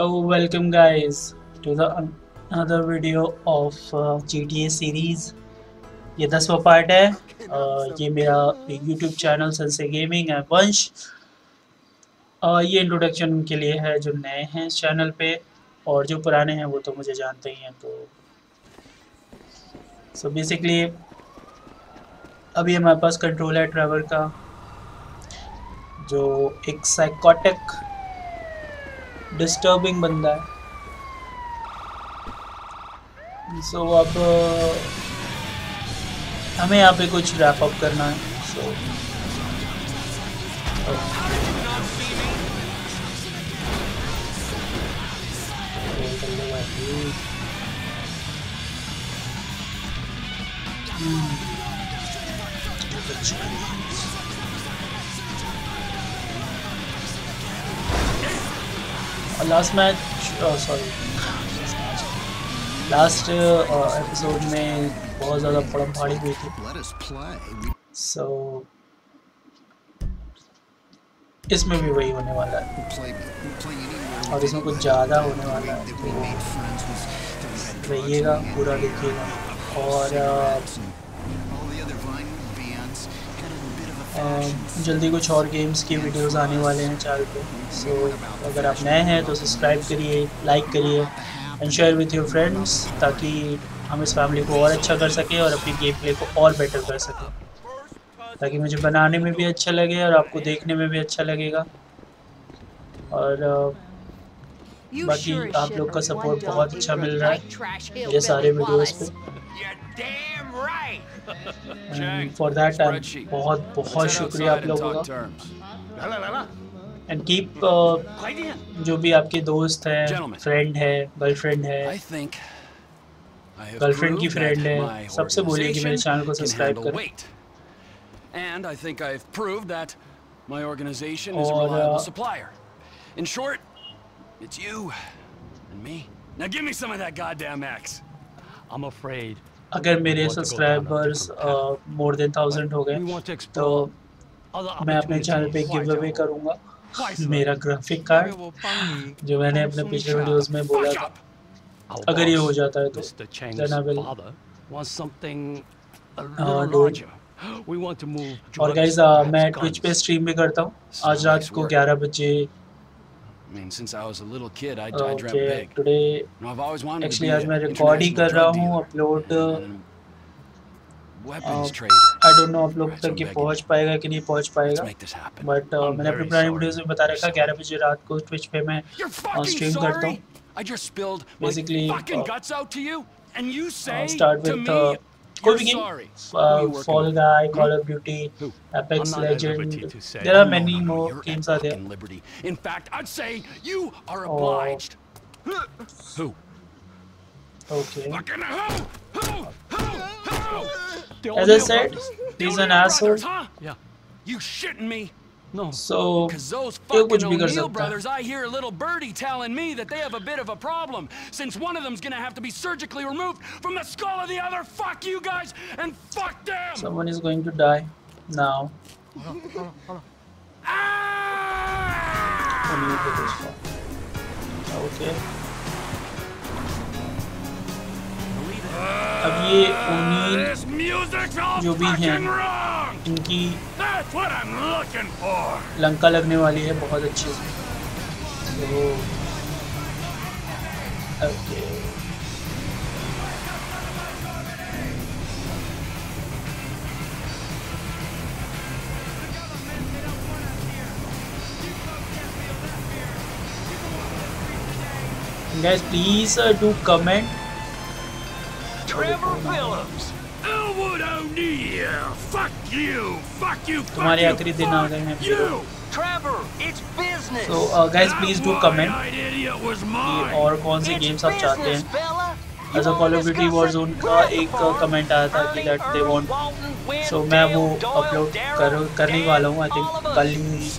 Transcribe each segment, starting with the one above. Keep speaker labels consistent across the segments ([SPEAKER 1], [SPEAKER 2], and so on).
[SPEAKER 1] So welcome guys to the another video of uh, GTA series. ये दसवा part है ये मेरा YouTube चैनल सनसे गेमिंग है वंश ये इंट्रोडक्शन के लिए है जो नए हैं इस चैनल पे और जो पुराने हैं वो तो मुझे जानते ही हैं तो सो so बेसिकली अभी हमारे पास कंट्रोल है ट्रैवल का जो एक साइकोटिक डिस्टर्बिंग बंदा है। सो so, अब हमें यहाँ पे कुछ रैप अप करना है। So so, last match sorry last episode में बहुत ज़्यादा पड़म फाड़ी हुई थी। सो so, इसमें भी वही होने वाला है। और इसमें कुछ ज़्यादा होने वाला है। तो रहिएगा पूरा देखिएगा। और uh, जल्दी कुछ और गेम्स की वीडियोस आने वाले हैं चैनल पे। सो so, अगर आप नए हैं तो सब्सक्राइब करिए लाइक करिए and share with your friends ताकि हम इस फैमिली को और अच्छा कर सकें और अपनी गेम प्ले को और बेटर कर सकें। ताकि मुझे बनाने में भी अच्छा लगे और आपको देखने में भी अच्छा लगेगा। और बाकी आप लोग का सपोर्ट बहुत अच्छा मिल रहा है मेरे सारे वीडियोस पे। फॉर दैट आई बहुत बहुत शुक्रिया आप लोगों का एंड कीप uh, जो भी आपके दोस्त हैं फ्रेंड है गर्लफ्रेंड है गर्लफ्रेंड की फ्रेंड है सबसे बोलिए कि मेरे चैनल को सब्सक्राइब करें
[SPEAKER 2] And I think I've proved that my organization is a reliable supplier. In short, it's you and me. Now give me some of that goddamn X.
[SPEAKER 3] I'm afraid.
[SPEAKER 1] अगर मेरे subscribers more than thousand हो गए तो मैं अपने channel पे give away करूँगा। मेरा ग्राफिक कार्ड जो मैंने अपने पिछले वीडियोस में बोला था। अगर ये हो जाता है तो देन आई विल और गाइस मैं ट्विच पे स्ट्रीम भी करता हूँ। आज रात को 11 बजे
[SPEAKER 2] I mean, since I was a little kid, I, I dreamt big.
[SPEAKER 1] Today,
[SPEAKER 2] you know, I've always wanted
[SPEAKER 1] actually,
[SPEAKER 2] to
[SPEAKER 1] आज मैं रिकॉर्ड ही कर रहा हूँ upload
[SPEAKER 2] weapons trader.
[SPEAKER 1] I don't know आप लोग तक ये पहुंच पाएगा कि नहीं पहुंच पाएगा बट uh, मैंने अपने पुरानी वीडियोस में बता रखा ग्यारह बजे रात को ट्विच पे मैं स्ट्रीम करता हूँ basically start Good. Uh, Fall Guy, Call of Duty, Who? Apex Legend. There are many more games are there. Liberty.
[SPEAKER 2] In fact, I'd say you are oh. obliged. Oh. Who? Okay.
[SPEAKER 1] As I said, he's an asshole.
[SPEAKER 2] Yeah. You shitting me?
[SPEAKER 3] No.
[SPEAKER 1] So,
[SPEAKER 2] Because those
[SPEAKER 1] ये कुछ
[SPEAKER 2] fucking
[SPEAKER 1] भी कर
[SPEAKER 2] O'Neill
[SPEAKER 1] सकता
[SPEAKER 2] brothers, I hear a little birdie telling me that they have a bit of a problem, since one of them's gonna have to be surgically removed from the skull of the other. Fuck you guys and fuck them.
[SPEAKER 1] Someone is going to die now.
[SPEAKER 2] Ah!
[SPEAKER 1] Okay. अब ये O'Neill
[SPEAKER 2] This music's all
[SPEAKER 1] जो भी हैं
[SPEAKER 2] fucking wrong.
[SPEAKER 1] इनकी. लंका लगने वाली है बहुत अच्छे से तो okay guys please uh, do comment
[SPEAKER 2] Trevor Phillips. Elwood O'Neill. Fuck
[SPEAKER 1] तुम्हारे आखिरी दिन आ गए हैं
[SPEAKER 2] You.
[SPEAKER 4] Trevor, it's business.
[SPEAKER 1] so uh, guys please do comment
[SPEAKER 2] That idiot was
[SPEAKER 1] कि और कौन से गेम्स आप चाहते हैं। Uh Call of Duty Warzone का एक कमेंट आया था कि दैट दे वांट सो मैं वो अपलोड कर करने वाला हूँ आई थिंक कल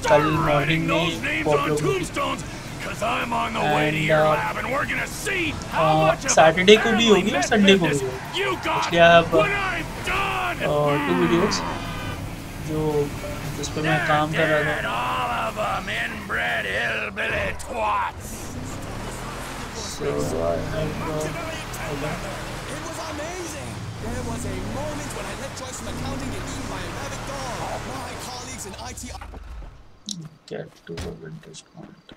[SPEAKER 1] कल मॉर्निंग में वो अपलोड सैटरडे को भी होगी और संडे को भी होगी? इसलिए आप टू वीडियोस जो जिस पर मैं काम कर रहा था So I have uh, okay.
[SPEAKER 5] It was amazing. There was a moment when I let Joyce from accounting get eaten by a rabid dog. My colleagues in IT.
[SPEAKER 1] Get to the vintage point.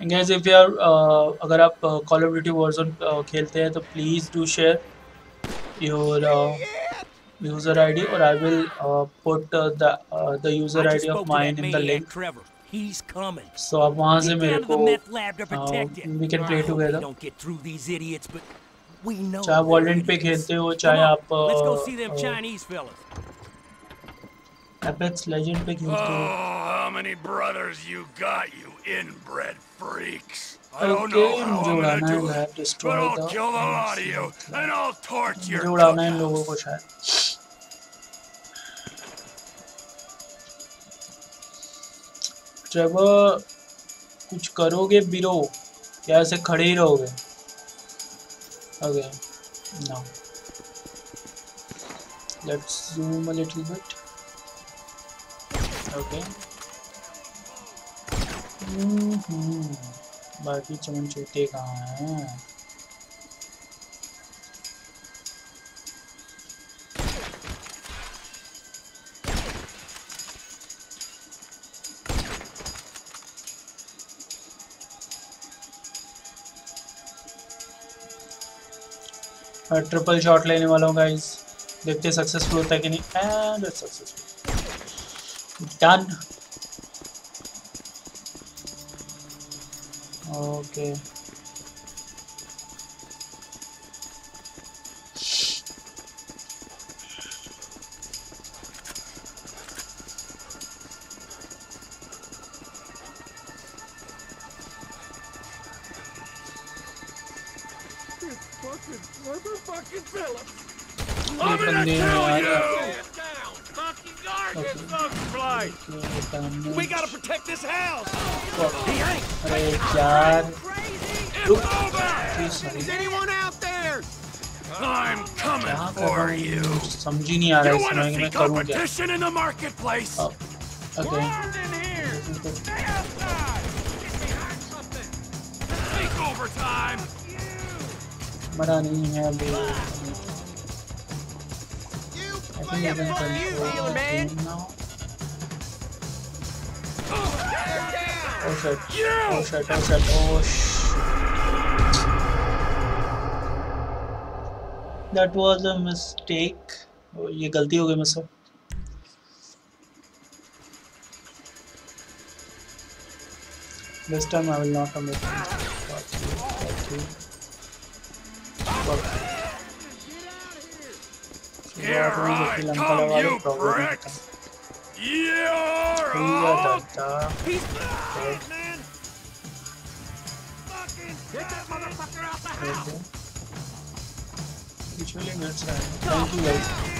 [SPEAKER 1] You are uh, अगर आप call of Duty Warzone खेलते हैं तो please do share your user ID or I will uh, put uh, the uh, the user ID of mine in the link. He's coming. So आप वहाँ से मेरे को uh, we can play together. चाहे आप वॉलेंट पे खेलते हो चाहे आप. Apex Legend पे खेलते हो.
[SPEAKER 2] Oh, how many brothers you got, you inbred freaks. I don't know how I'm gonna do it, but I'll kill the lot of you, and I'll torch your
[SPEAKER 1] उड़ाना इन लोगों को शायद ट्रेवर कुछ करोगे बिरो या ऐसे खड़े ही रहोगे okay now let's zoom a little bit okay बाकी चमन चूते कहाँ हैं? ट्रिपल शॉट लेने वाला हूँ गाइस देखते सक्सेसफुल होता है कि नहीं। And successful done Okay. समझ ही नहीं आ रहा है इसमें मैं करूँ क्या
[SPEAKER 2] competition in the marketplace.
[SPEAKER 1] Okay.
[SPEAKER 2] Take overtime.
[SPEAKER 1] मरा नहीं है अभी I think I can control the game now. Oh shit. Oh shit. Oh shit. Oh shit. That was a mistake. Oh, ये गलती हो गई मुझसे This time I will not commit.
[SPEAKER 2] Here I come, you pricks! You're all He's back, man! Fucking get that motherfucker out the house!
[SPEAKER 1] Usually that's right. Thank you guys.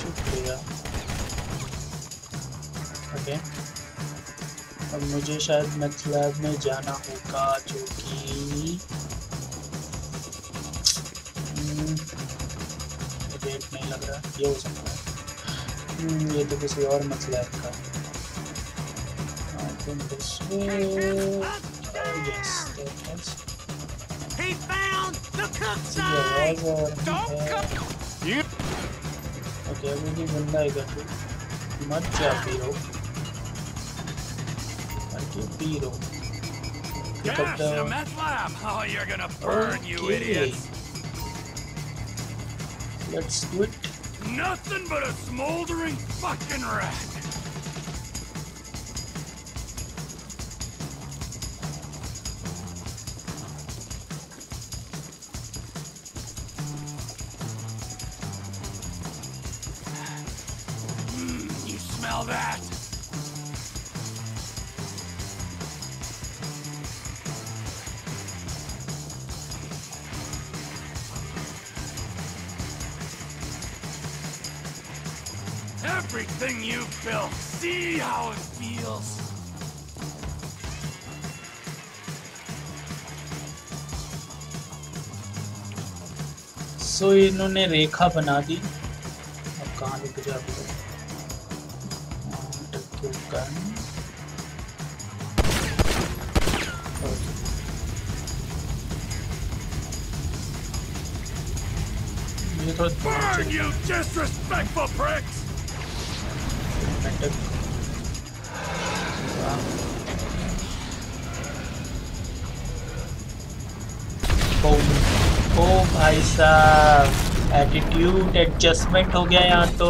[SPEAKER 1] शुक्रिया okay अब मुझे शायद math lab में जाना होगा जो कि date नहीं लग रहा ये हो सकता है हम्म, ये तो किसी और मैथ लैब का I think this way. Oh, yes, that is.
[SPEAKER 2] Don't come! You...
[SPEAKER 1] Okay, we need one guy got it. Macha Piro. Macha Piro. Pick up
[SPEAKER 2] in
[SPEAKER 1] the
[SPEAKER 2] meth lab! Oh, you're gonna burn,
[SPEAKER 1] okay.
[SPEAKER 2] you idiots!
[SPEAKER 1] Let's do it.
[SPEAKER 2] Nothing but a smoldering fucking rat! everything you built. See how it feels.
[SPEAKER 1] So so, इन्होंने रेखा बना दी अब कहाँ लिख जाती है You disrespectful prick! भाई साहब attitude adjustment हो गया यहाँ तो।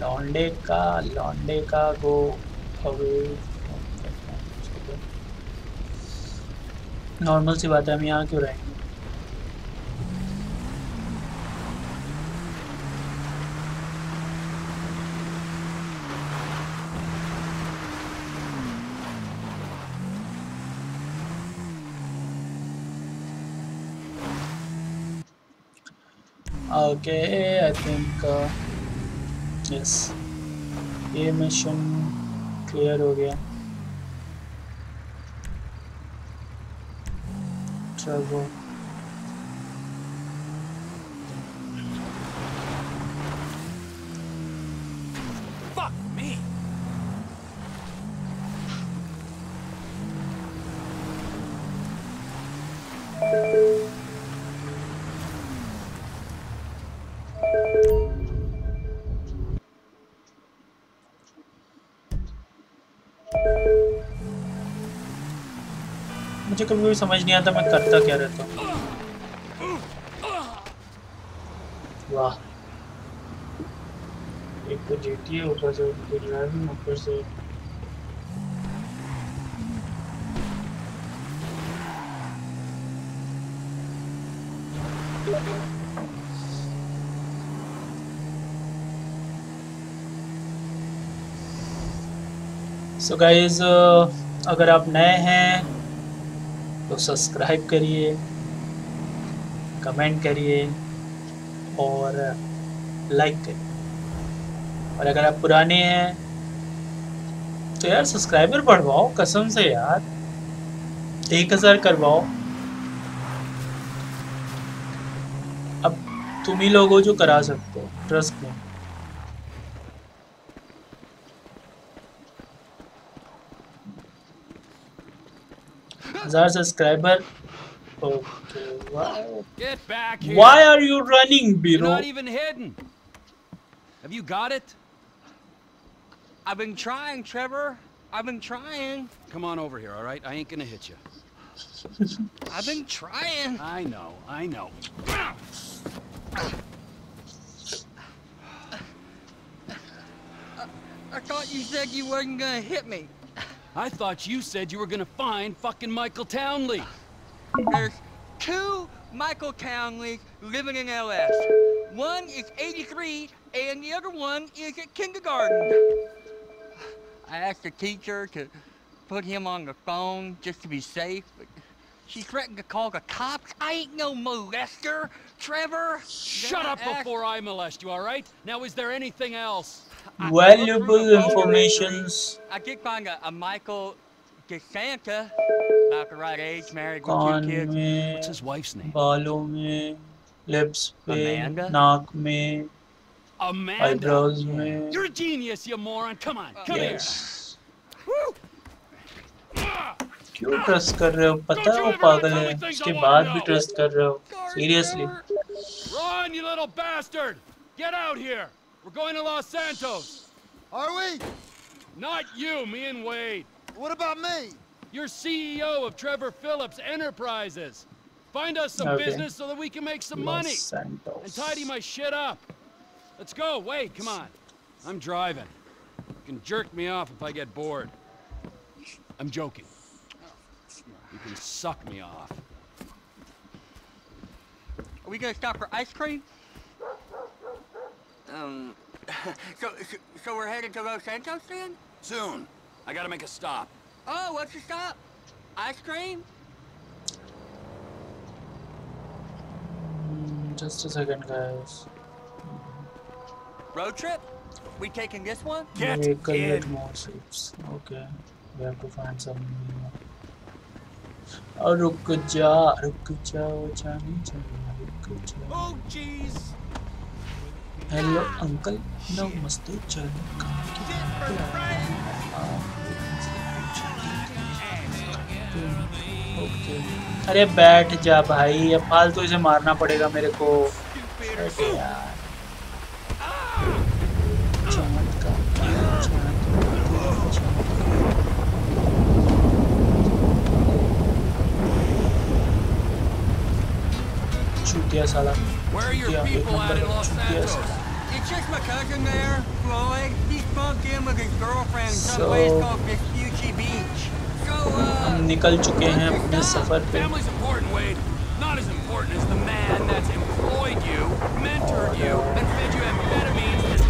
[SPEAKER 1] लॉन्डे का लॉन्डे का गो अवे। नॉर्मल सी बात है, हम यहाँ क्यों रहेंगे? Okay I think uh, yes ये मिशन क्लियर हो गया चलो मुझे कभी भी समझ नहीं आता मैं करता क्या रहता हूँ। वाह। एक तो जीती है ऊपर से उनको ड्राइविंग ऊपर से। सो so गाइज़ uh, अगर आप नए हैं तो सब्सक्राइब करिए कमेंट करिए और लाइक करिए। और अगर आप पुराने हैं तो यार सब्सक्राइबर बढ़वाओ कसम से यार। एक हज़ार करवाओ। अब तुम ही लोग जो करा सकते हो ट्रस्ट में हजार subscriber Okay. Why?
[SPEAKER 2] Get back here.
[SPEAKER 1] Why are you running, Biro?
[SPEAKER 2] You're not even hidden. Have you got it?
[SPEAKER 4] I've been trying, Trevor. I've been trying.
[SPEAKER 2] Come on over here, all right? I ain't gonna hit you.
[SPEAKER 4] I've been trying.
[SPEAKER 2] I know, I know.
[SPEAKER 4] I thought you said you wasn't gonna hit me.
[SPEAKER 2] I thought you said you were gonna find fucking Michael Townley.
[SPEAKER 4] There's two Michael Townleys living in LS. One is 83, and the other one is at kindergarten. I asked the teacher to put him on the phone just to be safe, but she threatened to call the cops. I ain't no molester, Trevor!
[SPEAKER 2] Shut up before I molest you, alright? Now is there anything else?
[SPEAKER 1] Valuable informations.
[SPEAKER 4] A kickbanger, a Michael Gisanta, about the right age, married with two kids.
[SPEAKER 2] What's his wife's name?
[SPEAKER 1] Balon me. lips pe,
[SPEAKER 4] Amanda?
[SPEAKER 1] naak
[SPEAKER 2] mein,
[SPEAKER 1] eyebrows me.
[SPEAKER 2] You're a genius, you moron. Come on, come
[SPEAKER 1] yes.
[SPEAKER 2] here. Yes.
[SPEAKER 1] क्यों trust कर रहे हो पता है वो पागल है उसके बाद भी ट्रस्ट कर रहे हो seriously
[SPEAKER 2] Run, you little bastard! Get out here! We're going to Los Santos.
[SPEAKER 6] Are we?
[SPEAKER 2] Not you, me and Wade.
[SPEAKER 6] What about me?
[SPEAKER 2] You're CEO of Trevor Phillips Enterprises. Find us some
[SPEAKER 1] okay.
[SPEAKER 2] business so that we can make some
[SPEAKER 1] Los
[SPEAKER 2] money.
[SPEAKER 1] Santos.
[SPEAKER 2] And tidy my shit up. Let's go. Wade, come on. I'm driving. You can jerk me off if I get bored. I'm joking. You can suck me off.
[SPEAKER 4] Are we gonna stop for ice cream? Um, so, so, so we're headed to Los Santos then?
[SPEAKER 2] Soon. I gotta make a stop.
[SPEAKER 4] Oh, what's the stop? Ice cream?
[SPEAKER 1] Mm, just a second, guys.
[SPEAKER 4] Road trip? We taking this one?
[SPEAKER 2] Get
[SPEAKER 1] Vehicle
[SPEAKER 2] in.
[SPEAKER 1] with more seats. Okay, we have to find some. और रुक जा रुक जाओ जाने जा रुक जा hello uncle नमस्ते चल कहाँ की बात है? ओके। अरे बैठ जा भाई अब फालतू इसे मारना पड़ेगा मेरे को। यार। चूतिया साला चूतिया एक नंबर का
[SPEAKER 2] Los
[SPEAKER 1] साला
[SPEAKER 4] It's just my cousin there, Floyd. He's bunked in with his girlfriend some
[SPEAKER 1] So-
[SPEAKER 4] called Vespucci Beach. So, uh,
[SPEAKER 1] हम
[SPEAKER 4] uh...
[SPEAKER 1] निकल चुके हैं अपने सफ़र पे
[SPEAKER 2] Family's important, Wade. Not as important as the man that's employed you, mentored you, and fed you amphetamines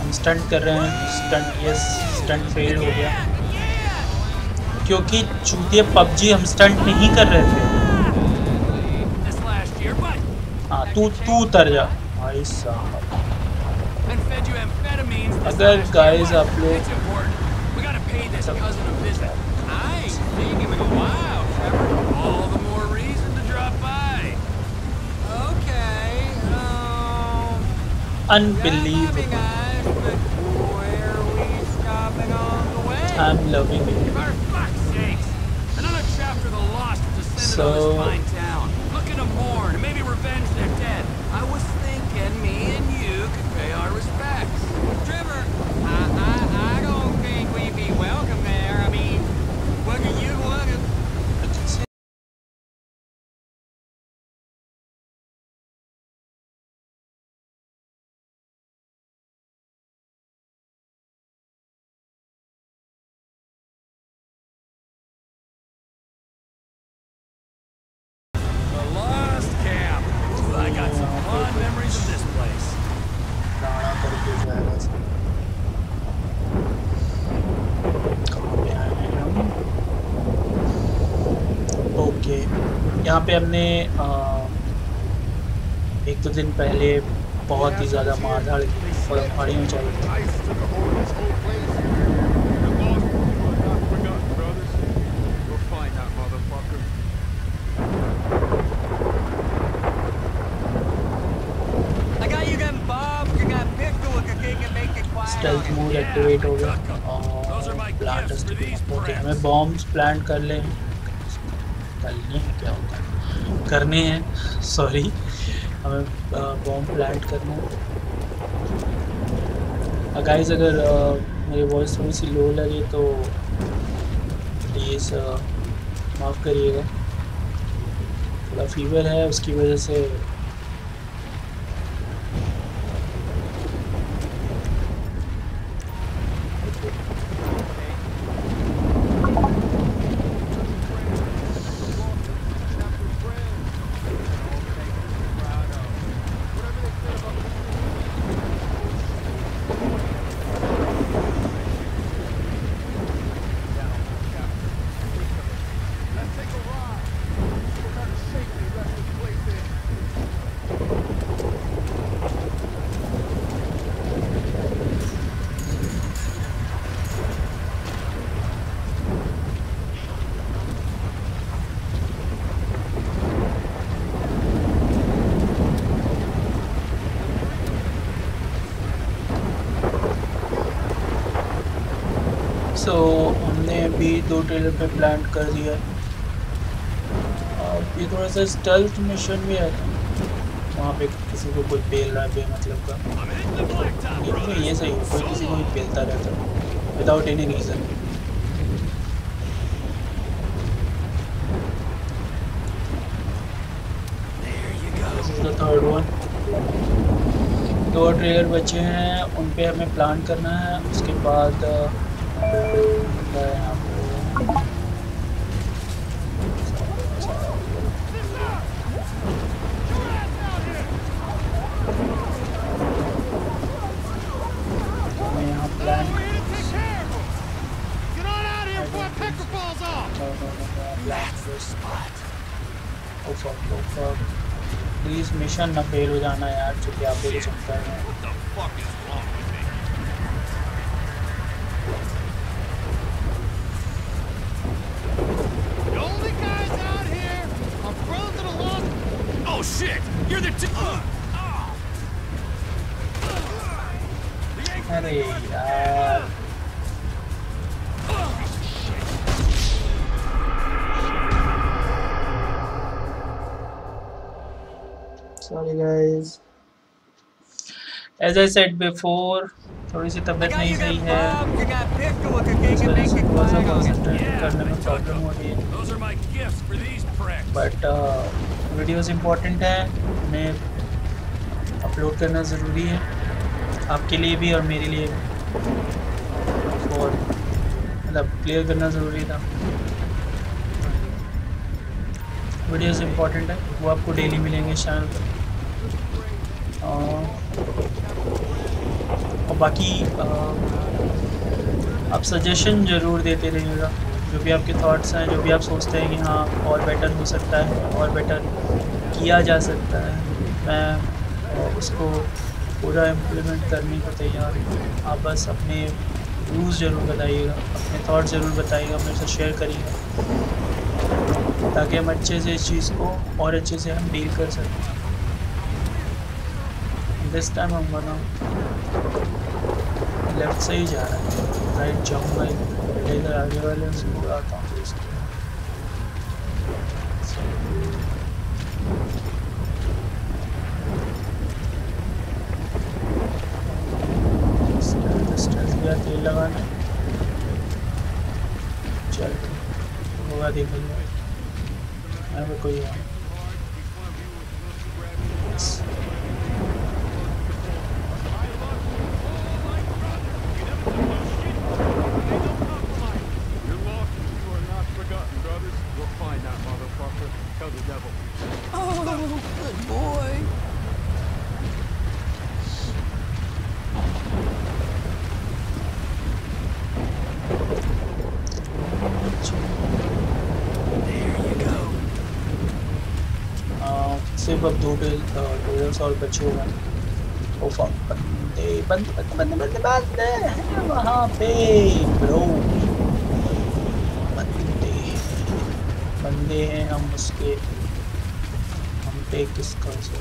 [SPEAKER 1] हम stunt कर रहे हैं स्टंट यस स्टंट फेल हो गया क्योंकि चूतिया पबजी हम स्टंट नहीं कर रहे थे। हाँ तू तू उतर जा। भाई साहब। अगर
[SPEAKER 2] गाइस
[SPEAKER 1] आप लोग Unbelievable. I'm loving it. So- यहाँ पे हमने एक दो दिन पहले बहुत ही ज़्यादा मारधाड़ की और पहाड़ी में चल. स्टेल्थ मोड एक्टिवेट हो गया और प्लांट हमें बॉम्ब्स प्लांट कर ले। करने हैं क्या होता है? करने हैं सॉरी हमें बॉम्ब प्लांट करना है। गाइस अगर मेरी वॉइस थोड़ी सी लो लगे तो प्लीज़ माफ़ करिएगा। थोड़ा फीवर है, उसकी वजह सो दो ट्रेलर पे प्लान कर दिया। अब ये थोड़ा सा स्टेल्थ मिशन भी है। वहाँ पे किसी को कोई पेल रहा है, बेमतलब का। तो ये सही है, कोई किसी को भी पेलता रहता। Without any reason third one दो ट्रेलर बचे हैं, उन पे हमें प्लान करना है। उसके बाद प्लीज़ मिशन ना फेल हो जाना यार चुके आप देख सकते हैं। As I said before, थोड़ी सी तबीयत नहीं सही है. बट वीडियोस इम्पोर्टेंट है उन्हें अपलोड करना ज़रूरी है। आपके लिए भी और मेरे लिए भी। और मतलब क्लियर करना ज़रूरी था। वीडियोस इम्पोर्टेंट है। वो आपको डेली मिलेंगे चैनल पर और बाकी आप सजेशन ज़रूर देते रहिएगा। जो भी आपके थॉट्स हैं, जो भी आप सोचते हैं कि हाँ और बेटर हो सकता है, और बेटर किया जा सकता है, मैं उसको पूरा इम्प्लीमेंट करने को तैयार हूँ। आप बस अपने व्यूज़ ज़रूर बताइएगा, अपने थॉट्स ज़रूर बताइएगा मेरे साथ शेयर करिएगा, ताकि हम अच्छे से इस चीज़ को और अच्छे से हम डील कर सकें। दिस टाइम हम बना लेफ़्ट से ही जा रहा है। राइट जाऊँगा इधर आगे वाले उसको उड़ाता हूँ लगाने। चल, होगा कोई Yes.
[SPEAKER 2] You're lost, but you are not forgotten, brothers. We'll find that motherfucker. Tell the devil.
[SPEAKER 5] Oh, good boy.
[SPEAKER 1] अब दो टेल्स और बचे हुए हैं। ओ फक बंदे बंदे बंदे बंदे बंदे बंदे हैं वहाँ पे ब्रो बंदे बंदे हैं हम उसके, हम पे किसका से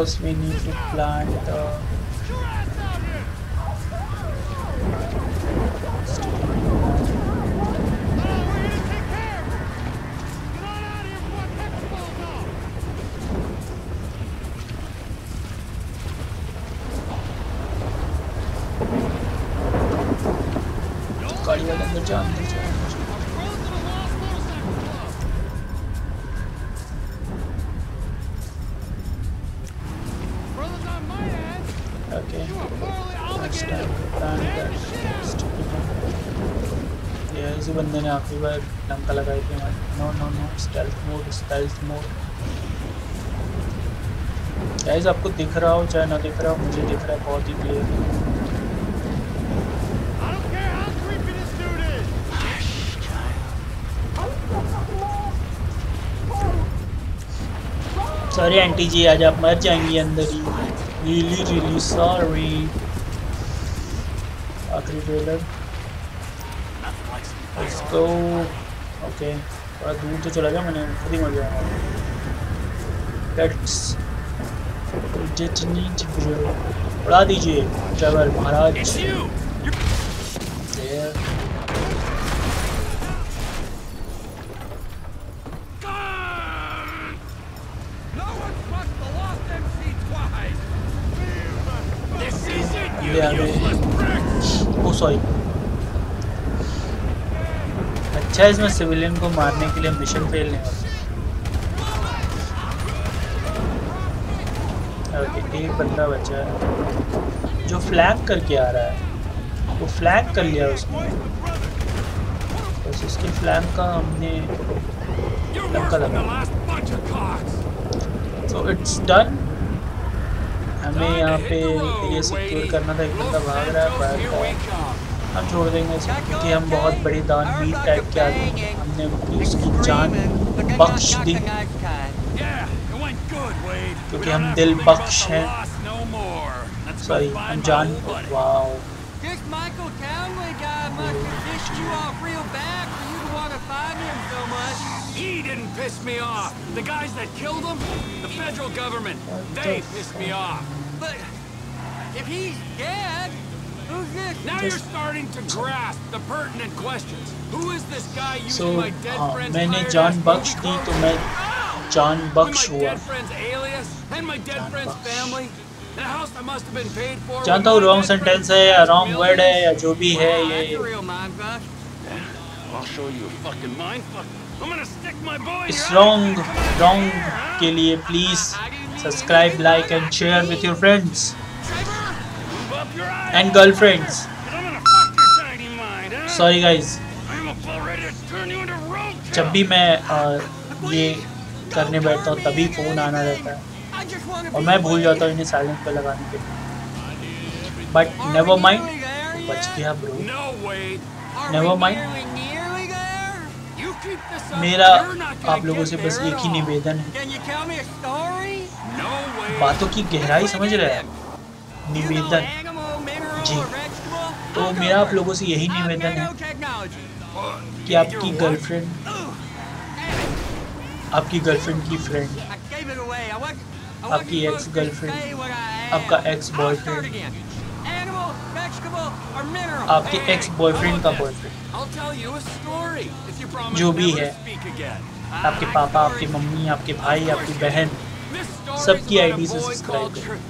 [SPEAKER 1] First we need to plant the इसी बंदे ने आखिरी बार लंका लगाई थी हमारी no no no stealth mode stealth mode guys आपको दिख रहा हो चाहे ना दिख रहा हो मुझे दिख रहा है बहुत ही क्लियर. सॉरी आंटी जी आज आप मर जाएँगी अंदर ही। रियली रियली सॉरी आखिरी ट्रेलर लेट्स गो ओके थोड़ा दूर तो चला गया मैंने खुद ही मर जाऊँगा लेट्स डेटोनेट ब्रो उड़ा दीजिए ड्राइवर महाराज।
[SPEAKER 2] It's you! You're
[SPEAKER 1] There.
[SPEAKER 2] No one trusts the lost MC twice! This is it, you
[SPEAKER 1] Yeah, they-
[SPEAKER 2] useless prick!
[SPEAKER 1] Oh sorry अच्छा इसमें सिविलियन को मारने के लिए मिशन फेल नहीं होता। एक बंदा बचा है। जो फ्लैंक करके आ रहा है, वो फ्लैग कर लिया उसने। बस उसके फ्लैंक का हमने so it's done हमें यहाँ पे एरिया सिक्योर करना था, एक बंदा भाग रहा है. हम छोड़ देंगे इसको क्योंकि हम बहुत बड़े दानवीर टाइप के आदमी हैं। हमने उसकी जान बख्श दी
[SPEAKER 2] Yeah, it went good, Wade. We
[SPEAKER 1] क्योंकि
[SPEAKER 2] don't
[SPEAKER 1] हम
[SPEAKER 2] have
[SPEAKER 1] दिल
[SPEAKER 2] to reap up
[SPEAKER 1] Bakhsh
[SPEAKER 2] the
[SPEAKER 1] हैं।
[SPEAKER 2] loss no more. Let's go
[SPEAKER 1] sorry
[SPEAKER 2] find
[SPEAKER 1] हम
[SPEAKER 2] my
[SPEAKER 1] जान
[SPEAKER 2] old buddy.
[SPEAKER 1] Wow
[SPEAKER 4] This Michael Townley guy must have pissed you off real bad for you to want to find him so much.
[SPEAKER 2] He didn't piss me off. The guys that killed him, the federal government, they pissed me off.
[SPEAKER 4] But if he's dead, who's this?
[SPEAKER 2] Now you're starting to grasp the pertinent questions. Who is this guy using
[SPEAKER 1] so
[SPEAKER 2] my dead
[SPEAKER 1] हाँ
[SPEAKER 2] friend's
[SPEAKER 1] मैंने
[SPEAKER 2] hired
[SPEAKER 1] जान
[SPEAKER 2] ass
[SPEAKER 1] बख्श दी
[SPEAKER 2] movie
[SPEAKER 1] तो
[SPEAKER 2] car?
[SPEAKER 1] मैं जान
[SPEAKER 2] With
[SPEAKER 1] Bakhsh
[SPEAKER 2] my
[SPEAKER 1] हुआ
[SPEAKER 2] dead friend's alias and my dead
[SPEAKER 1] जान
[SPEAKER 2] friend's
[SPEAKER 1] Bakhsh.
[SPEAKER 2] family. And a house that must have been paid for.
[SPEAKER 1] जानता
[SPEAKER 2] with
[SPEAKER 1] हूँ
[SPEAKER 2] my
[SPEAKER 1] wrong
[SPEAKER 2] dead
[SPEAKER 1] sentence
[SPEAKER 2] friend's
[SPEAKER 1] है या रॉन्ग
[SPEAKER 2] millions.
[SPEAKER 1] वर्ड है या जो भी है
[SPEAKER 4] Wow,
[SPEAKER 1] ये
[SPEAKER 4] that's a real mind fuck.
[SPEAKER 2] I'll show you a fucking mind fuck. I'm gonna stick my boy in
[SPEAKER 1] इस
[SPEAKER 2] your
[SPEAKER 1] wrong
[SPEAKER 2] eye. Come on
[SPEAKER 1] wrong
[SPEAKER 2] here, huh?
[SPEAKER 1] के लिए
[SPEAKER 2] please
[SPEAKER 1] subscribe like
[SPEAKER 2] and share with your friends and girlfriends. Sorry guys
[SPEAKER 1] जब भी मैं ये करने बैठता हूँ, तभी फ़ोन आना रहता है। और मैं भूल जाता हूँ इन्हें साइलेंट पर लगाने के लिए। बट नेवर माइंड बच गया ब्रो
[SPEAKER 2] नेवर माइंड
[SPEAKER 1] मेरा, आप लोगों से बस एक ही निवेदन है। बातों की गहराई समझ रहे हैं? निवेदन। जी। तो मेरा आप लोगों से यही निवेदन है कि आपकी गर्लफ्रेंड आपकी गर्लफ्रेंड की फ्रेंड आपकी
[SPEAKER 4] एक्स गर्लफ्रेंड
[SPEAKER 1] आपका
[SPEAKER 4] एक्स बॉयफ्रेंड
[SPEAKER 1] आपके एक्स बॉयफ्रेंड का बॉयफ्रेंड जो भी है, आपके पापा, आपके मम्मी, आपके भाई, आपकी बहन, सबकी आईडी से
[SPEAKER 2] सब्सक्राइब
[SPEAKER 1] करें।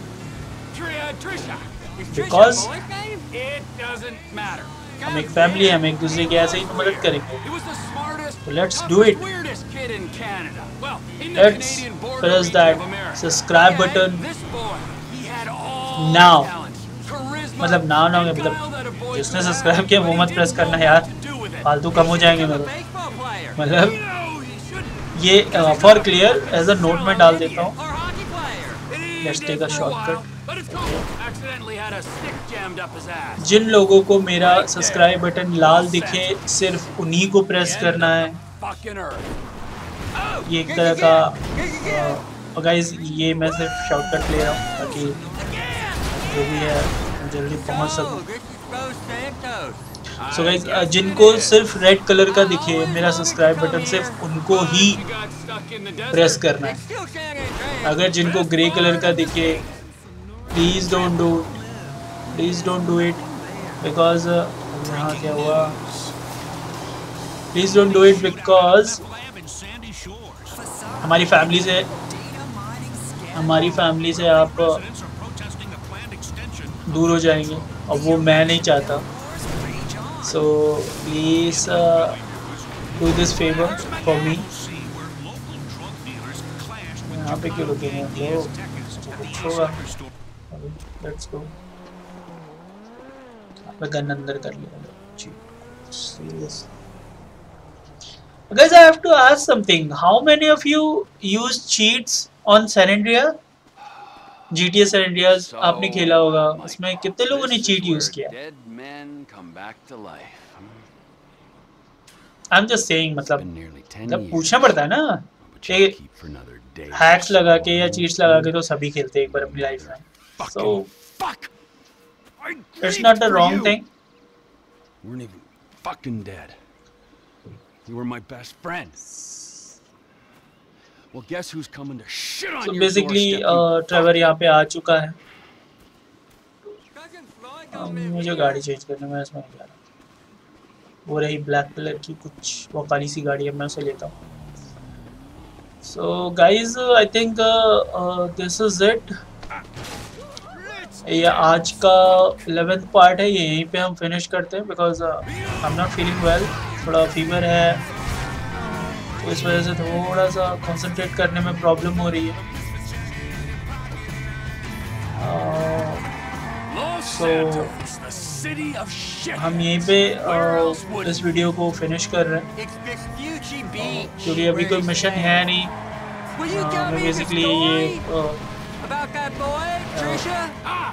[SPEAKER 1] हम एक फैमिली हैं, हम एक दूसरे की ऐसे ही मदद करेंगे। तो let's do it let's press that subscribe button now मतलब नाउ
[SPEAKER 2] नाउ
[SPEAKER 1] मतलब जिसने सब्सक्राइब किया, वो मत प्रेस करना यार। फालतू कम हो जाएँगे मेरे। मतलब ये for clear as a note में डाल देता हूँ।
[SPEAKER 2] लेट्स टेक अ शॉर्टकट
[SPEAKER 1] जिन लोगों को मेरा सब्सक्राइब बटन लाल दिखे सिर्फ़ उन्हीं को प्रेस करना है। ये एक तरह का गाइस uh, ये मैं सिर्फ़ शॉर्टकट ले रहा हूँ ताकि जो भी है जल्दी पहुँच सकूँ। सो गाइस जिनको सिर्फ़ रेड कलर का दिखे मेरा सब्सक्राइब बटन सिर्फ़ उनको ही प्रेस करना है। अगर जिनको ग्रे कलर का दिखे please don't do please don't do it because यहाँ क्या हुआ? Please don't do it because हमारी फैमिली से हमारी फैमिली से आप दूर हो जाएँगे, और वो मैं नहीं चाहता। So please do this favour for me यहाँ पे क्यों रुकेंगे हम लोग होगा। लेट्स गो अपने गन अंदर कर लिया। Serious guys I have to ask something how many of you use cheats on San GTA San Andreas आपने खेला होगा। उसमें कितने लोगों ने चीट यूज़ किया? I'm just saying मतलब मतलब पूछना पड़ता है ना। हैक्स लगा के या चीट्स लगा के तो सभी खेलते हैं एक बार अपनी लाइफ में।
[SPEAKER 2] Fucking
[SPEAKER 1] So
[SPEAKER 2] fuck. I
[SPEAKER 1] it's
[SPEAKER 2] grieved
[SPEAKER 1] not the
[SPEAKER 2] for
[SPEAKER 1] wrong
[SPEAKER 2] you.
[SPEAKER 1] thing.
[SPEAKER 2] weren't even fucking dead. You were my best friend. Well, guess who's coming to shit on
[SPEAKER 1] So
[SPEAKER 2] your
[SPEAKER 1] basically
[SPEAKER 2] doorstep, you
[SPEAKER 1] Trevor यहाँ पे आ चुका है
[SPEAKER 4] Cousin Floyd
[SPEAKER 1] अब
[SPEAKER 4] don't live
[SPEAKER 1] मुझे
[SPEAKER 4] here.
[SPEAKER 1] गाड़ी change करने में इसमें नहीं जा रहा वो रही ब्लैक कलर की कुछ वो काली सी गाड़ी है मैं उसे लेता हूँ so guys I think this is it ये आज का 11th पार्ट है ये यहीं पे हम फिनिश करते हैं because I am not feeling well थोड़ा फीवर है तो इस वजह से थोड़ा सा कंसंट्रेट करने में प्रॉब्लम हो रही है Uh,
[SPEAKER 2] Los
[SPEAKER 1] So-. हम यहीं पे uh, इस वीडियो को फिनिश कर रहे हैं. क्योंकि अभी कोई मिशन है नहीं बेसिकली
[SPEAKER 4] story
[SPEAKER 1] ये uh?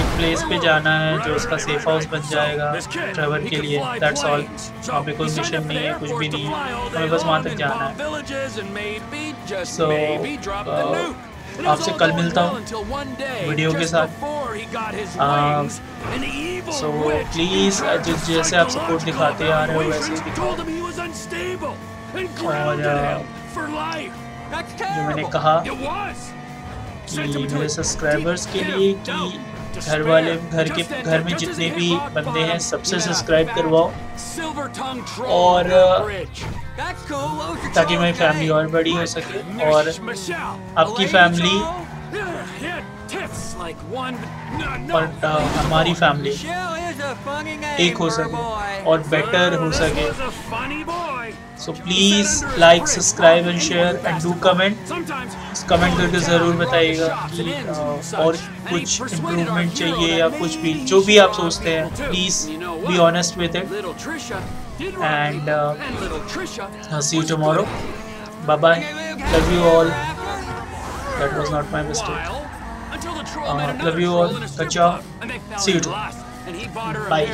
[SPEAKER 1] एक प्लेस पे जाना है जो उसका सेफ़ हाउस बन जाएगा ट्रेवर के लिए दैट्स ऑल वहाँ पे कोई मिशन नहीं है कुछ भी नहीं है। हमें बस वहाँ तक जाना है। सो आपसे कल मिलता हूँ वीडियो के साथ। सो प्लीज़ जैसे आप सपोर्ट दिखाते आ रहे हो वैसे और जो मैंने कहा कि मेरे सब्सक्राइबर्स के लिए कि घर वाले घर के घर में जितने भी बंदे हैं सबसे सब्सक्राइब करवाओ। और
[SPEAKER 4] your
[SPEAKER 1] ताकि मेरी फैमिली और बड़ी हो सके। और आपकी फैमिली और हमारी फैमिली एक हो सके और बेटर हो सके। So please like subscribe and share and do comment comment करके ज़रूर बताइएगा और कुछ इम्प्रूवमेंट चाहिए या कुछ भी, जो भी आप सोचते हैं please be honest with it
[SPEAKER 2] and
[SPEAKER 1] see you tomorrow bye bye love you all that was not my mistake love you all
[SPEAKER 2] कचा सी टू बाय